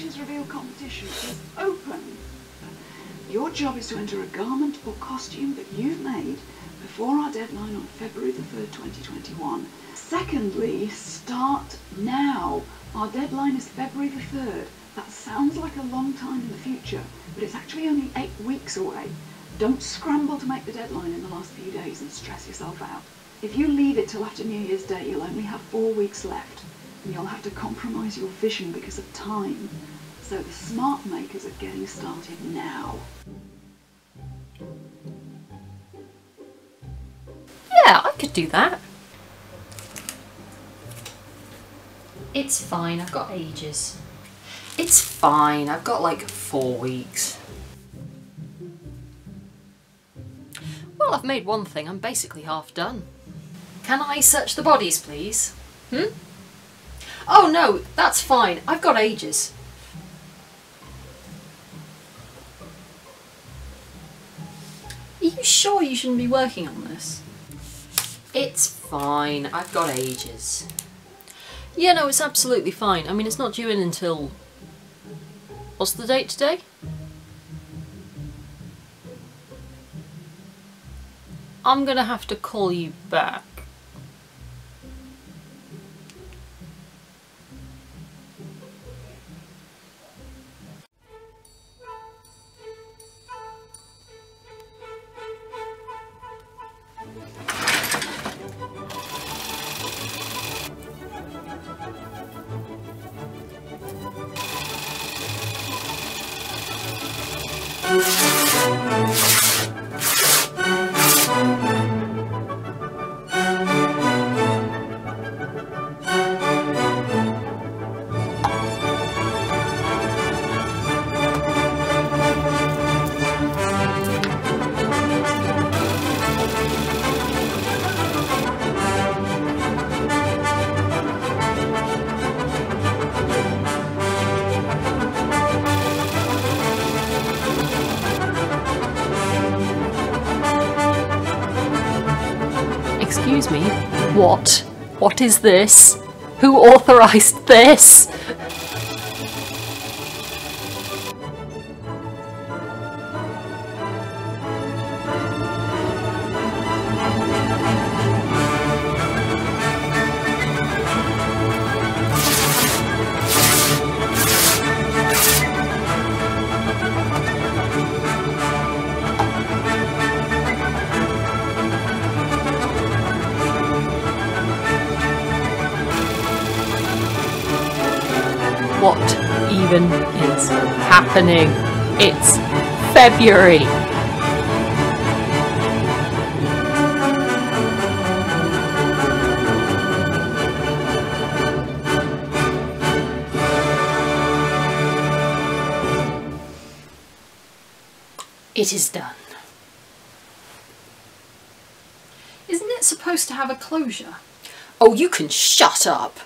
Foundations Revealed competition is open. Your job is to enter a garment or costume that you've made before our deadline on February the 3rd, 2021. Secondly, start now. Our deadline is February the 3rd. That sounds like a long time in the future, but it's actually only eight weeks away. Don't scramble to make the deadline in the last few days and stress yourself out. If you leave it till after New Year's Day, you'll only have four weeks left, and you'll have to compromise your vision because of time. So the smart makers are getting started now. Yeah, I could do that. It's fine, I've got ages. It's fine, I've got like four weeks. Well, I've made one thing, I'm basically half done. Can I search the bodies, please? Hmm? Oh no, that's fine, I've got ages. Are you sure you shouldn't be working on this? It's fine, I've got ages. Yeah, no, it's absolutely fine. I mean, it's not due in until... What's the date today? I'm gonna have to call you back. Música Excuse me, what? What is this? Who authorised this? What even is happening? It's February. It is done. Isn't it supposed to have a closure? Oh, you can shut up!